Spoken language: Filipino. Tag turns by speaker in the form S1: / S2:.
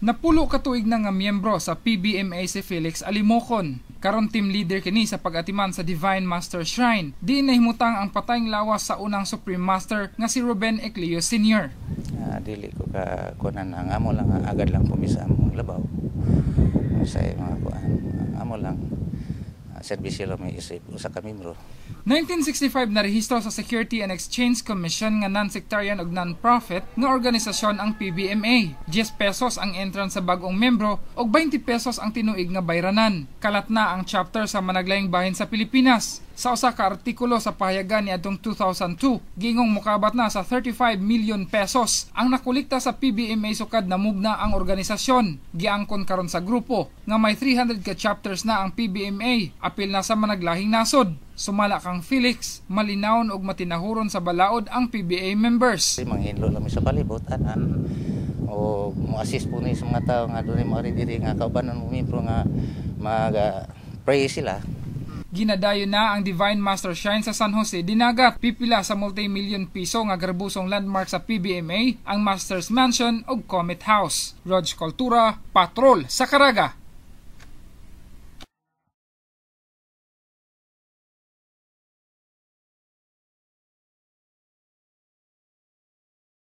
S1: Napulo katuig na nga miyembro sa PBMA si Felix Alimocon. Karon team leader kini sa pag-atiman sa Divine Master Shrine. Di nahimutang ang patayng lawas sa unang Supreme Master nga si Ruben Eclio Sr.
S2: Ah, dili ko ka kunan ang amo lang agad lang pumisa among labaw sa mga kuan ang amo lang serbisyo lang may isip usa ka membro
S1: 1965 narehistro sa Security and Exchange Commission nga non-sectarian ug non-profit nga organisasyon ang PBMA. 10 pesos ang entrance sa bagong membro ug 20 pesos ang tinuig nga bayranan. Kalat na ang chapter sa managlayang bahin sa Pilipinas. Sa usa ka artikulo sa pahayagan ni adtong 2002, gingong mukabat na sa 35 million pesos ang nakulikta sa PBMA sukad na mugna ang organisasyon. Giangkon karon sa grupo nga may 300 ka chapters na ang PBMA, apil na sa managlahing nasod. Sumala kang Felix, malinawon og matinahuron sa balaod ang PBA members.
S2: Manghinlo lang sa palibot anan o mo assist po ni sa mga tao nga dunay mo diri nga kaubanon mo nga mag ah, pray sila
S1: Ginadayo na ang Divine Master Shrine sa San Jose Dinagat. Pipila sa multi-million piso nga garbusong landmark sa PBMA ang Masters Mansion ug Comet House. Rog Cultura, Patrol sa Caraga.